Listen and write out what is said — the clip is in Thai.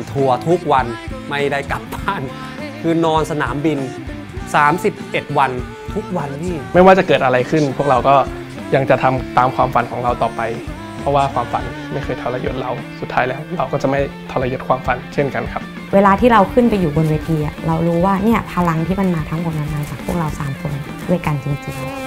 านทัวร์ทุกวันไม่ได้กลับบ้าน คือนอนสนามบิน 31 วันทุกวันนี่ไม่ว่าจะเกิดอะไรขึ้น พวกเราก็ยังจะทำตามความฝันของเราต่อไป เพราะว่าความฝันไม่เคยทรยศเราสุดท้ายแล้ว เราก็จะไม่ทรยศความฝันเช่นกันครับ เวลาที่เราขึ้นไปอยู่บนเวทีเรารู้ว่าเนี่ยพลังที่มันมาทั้งหมดมันมาจากพวกเราสามคนด้วยกันจริงๆ